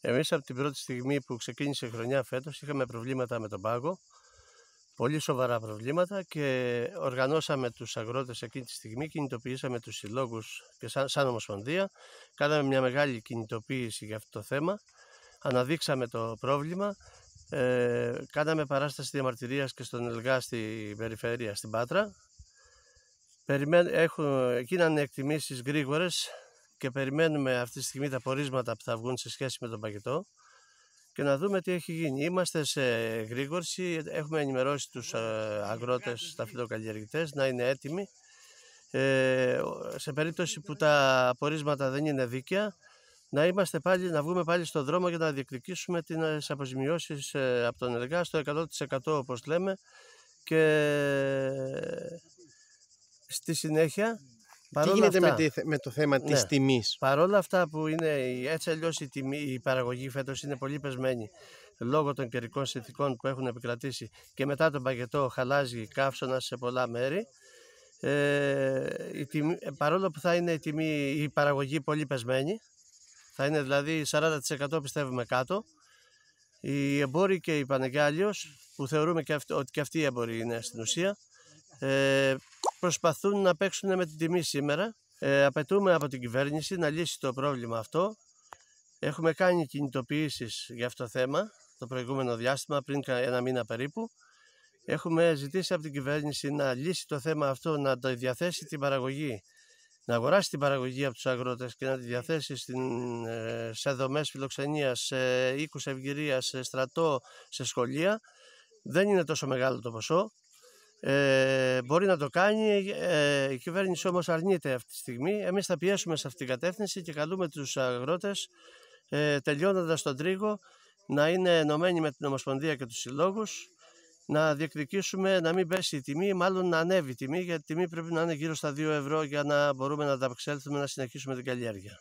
Εμείς από την πρώτη στιγμή που ξεκίνησε η χρονιά φέτος είχαμε προβλήματα με τον πάγο, πολύ σοβαρά προβλήματα και οργανώσαμε τους αγρότες εκείνη τη στιγμή, κινητοποιήσαμε τους συλλόγους και σαν, σαν Ομοσπονδία, κάναμε μια μεγάλη κινητοποίηση για αυτό το θέμα, αναδείξαμε το πρόβλημα, ε, κάναμε παράσταση διαμαρτυρίας και στον ΕΛΓΑ στην περιφέρεια, στην Πάτρα. Περιμέν, έχουν, γίνανε εκτιμήσεις γρήγορες και περιμένουμε αυτή τη στιγμή τα πορίσματα που θα βγουν σε σχέση με τον παγετό και να δούμε τι έχει γίνει. Είμαστε σε γρήγορση, έχουμε ενημερώσει τους ε, αγρότες, τα φυτοκαλλιεργητές να είναι έτοιμοι. Ε, σε περίπτωση που τα πορίσματα δεν είναι δίκαια, να, είμαστε πάλι, να βγούμε πάλι στον δρόμο για να διεκδικήσουμε τις αποζημιώσεις ε, από τον ΕΛΓΑ στο 100% όπως λέμε και στη συνέχεια τι γίνεται με, με, το θέμα ναι, της τιμής; Παρόλα αυτά που είναι έτσι αλλιώς η, τιμή, η παραγωγή φέτος είναι πολύ πεσμένη λόγω των καιρικών συνθηκών που έχουν επικρατήσει και μετά τον παγετό χαλάζει καύσωνα σε πολλά μέρη ε, η τιμή, παρόλο που θα είναι η, τιμή, η παραγωγή πολύ πεσμένη θα είναι δηλαδή 40% πιστεύουμε κάτω οι εμπόροι και οι Πανεγιάλιος που θεωρούμε και ότι και αυτοί οι εμπόροι είναι στην ουσία ε, προσπαθούν να παίξουν με την τιμή σήμερα. Ε, απαιτούμε από την κυβέρνηση να λύσει το πρόβλημα αυτό. Έχουμε κάνει κινητοποιήσεις για αυτό το θέμα το προηγούμενο διάστημα, πριν ένα μήνα περίπου. Έχουμε ζητήσει από την κυβέρνηση να λύσει το θέμα αυτό, να το διαθέσει την παραγωγή, να αγοράσει την παραγωγή από τους αγρότες και να τη διαθέσει στην, ε, σε δομές φιλοξενίας, σε οίκους ευγυρίας, σε στρατό, σε σχολεία. Δεν είναι τόσο μεγάλο το ποσό. Ε, μπορεί να το κάνει, ε, η κυβέρνηση όμως αρνείται αυτή τη στιγμή. Εμείς θα πιέσουμε σε αυτή την κατεύθυνση και καλούμε τους αγρότες ε, τελειώνοντας τον τρίγο να είναι ενωμένοι με την Ομοσπονδία και τους συλλόγους να διεκδικήσουμε να μην πέσει η τιμή, μάλλον να ανέβει η τιμή, γιατί η τιμή πρέπει να είναι γύρω στα 2 ευρώ για να μπορούμε να ανταπεξέλθουμε να συνεχίσουμε την καλλιέργεια.